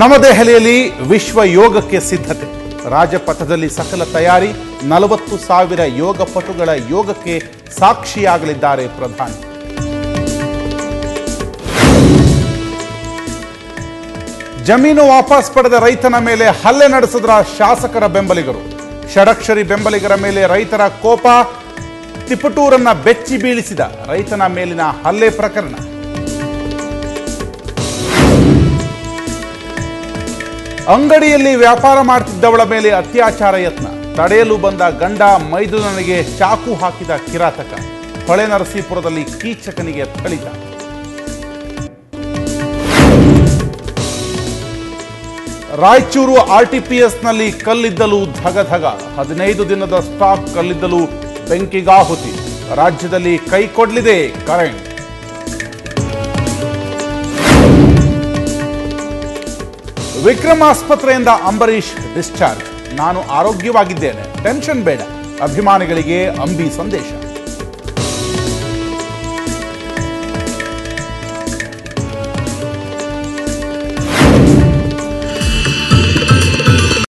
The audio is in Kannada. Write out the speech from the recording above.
ನವದೆಹಲಿಯಲ್ಲಿ ವಿಶ್ವ ಯೋಗಕ್ಕೆ ಸಿದ್ಧತೆ. ರಾಜಪಥದಲ್ಲಿ ಸಕಲ ತಯಾರಿ, ನಲವತ್ತು ಸಾವಿರ ಯೋಗ ಪಟುಗಳ ಯೋಗಕ್ಕೆ ಸಾಕ್ಷಿಯಾಗಲಿದ್ದಾರೆ ಪ್ರಧಾನಿ. ಜಮೀನು ವಾಪಸ್ ಪಡೆದ ರೈತನ ಮೇಲೆ ಹಲ್ಲೆ ನಡೆಸಿದ್ರ ಶಾಸಕರ ಬೆಂಬಲಿಗರು. ಷಡಕ್ಷರಿ ಬೆಂಬಲಿಗರ ಮೇಲೆ ರೈತರ ಕೋಪ, ತಿಪಟೂರನ್ನ ಬೆಚ್ಚಿ ಬೀಳಿಸಿದ ರೈತನ ಮೇಲಿನ ಹಲ್ಲೆ ಪ್ರಕರಣ. ಅಂಗಡಿಯಲ್ಲಿ ವ್ಯಾಪಾರ ಮಾಡ್ತಿದ್ದವಳ ಮೇಲೆ ಅತ್ಯಾಚಾರ ಯತ್ನ. ತಡೆಯಲು ಬಂದ ಗಂಡ ಮೈದುನನಿಗೆ ಚಾಕು ಹಾಕಿದ ಕಿರಾತಕ. ಹೊಳೆ ನರಸೀಪುರದಲ್ಲಿ ಕೀಚಕನಿಗೆ ಥಳಿತ ರಾಯಚೂರು ಆರ್ಟಿಪಿಎಸ್ನಲ್ಲಿ ಕಲ್ಲಿದ್ದಲು ಧಗಧಗ. ಹದಿನೈದು ದಿನದ ಸ್ಟಾಕ್ ಕಲ್ಲಿದ್ದಲು ಬೆಂಕಿಗಾಹುತಿ. ರಾಜ್ಯದಲ್ಲಿ ಕೈ ಕೊಡ್ಲಿದೆ ಕರೆಂಟ್. ವಿಕ್ರಮ್ ಆಸ್ಪತ್ರೆಯಿಂದ ಅಂಬರೀಶ್ ಡಿಸ್ಚಾರ್ಜ್ ನಾನು ಆರೋಗ್ಯವಾಗಿದ್ದೇನೆ. ಟೆನ್ಷನ್ ಬೇಡ. ಅಭಿಮಾನಿಗಳಿಗೆ ಅಂಬಿ ಸಂದೇಶ.